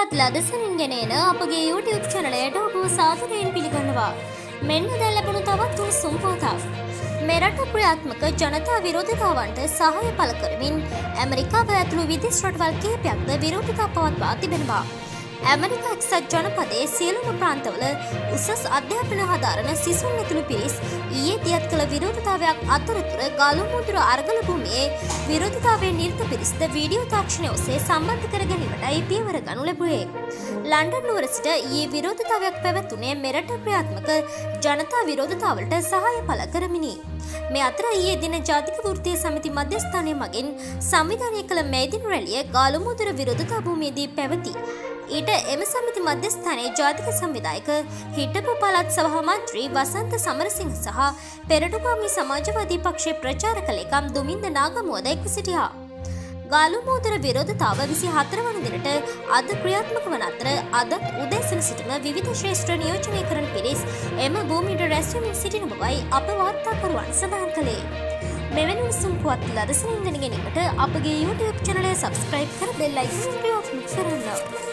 පුවත් ලදසනින් ගෙනන අපගේ YouTube චනලයට ඔබ සාදරයෙන් පිළිගන්නවා. මෙන්න දැන් ලැබුණු තවත් උණුසුම් පුවතක්. මෙරට ක්‍රියාත්මක ජනතා විරෝධතාවන්ට සහාය පළ කරමින් ඇමරිකාව ඇතුළු විදේශ රටවල් කිහිපයක්ද විරෝධතා පවත්වා තිබෙනවා. ඇමරිකා එක්සත් ජනපදයේ සියලුම ප්‍රාන්තවල උසස් අධ්‍යාපන හදාරන සිසුන් ඇතුළු පිරිස් ඊයේ දියත් කළ විරෝධතාවයක් අතරතුර ගාලුමුදුර අරගල භූමියේ විරෝධතාවයෙන් නිරත පිරිස්ද වීඩියෝ තාක්ෂණය ඔස්සේ සම්බන්ධ කර ගැනීමටයි පියවර ගනු ලැබුවේ. ලන්ඩන් නුවර සිට ඊයේ විරෝධතාවයක් පැවැත්වුණේ මෙරට ක්‍රියාත්මක ජනතා විරෝධතාවලට සහාය පළ කරමිනි. මේ අතර ඊයේ දින ජාතික වෘත්තීය සමිති මධ්‍යස්ථානය මගින් සංවිධානය කළ මේදින රැළිය ගාලුමුදුර විරෝධතා භූමියේදී පැවති. ඊට එම සමිති මධ්‍යස්ථානයේ ජාතික සංවිධායක හිටපු පළත් සභා මන්ත්‍රී වසන්ත සමරසිංහ සහ පෙරටුගාමී සමාජවාදී පක්ෂයේ ප්‍රචාරක ලේකම් දුමින්ද නාගමුවද එක්ව සිටියා. ගාලුමෝදර විරෝධතාව විසි හතර වන දිනට අද ක්‍රියාත්මක වන අතර අදත් උදෙසන සිටම විවිධ ශ්‍රේෂ්ඨ නියෝජනය කරන පිරිස් එම භූමියට රැස්වමින් සිටින බවයි අප වාර්තාකරුවන් සඳහන් කළේ. මෙවැනි උසුම් පුවත් ලදසනින් දැන ගැනීමට අපගේ YouTube චනලය සබස්ක්‍රයිබ් කර බෙල් අයිකන් ක්ලික් කරන්න.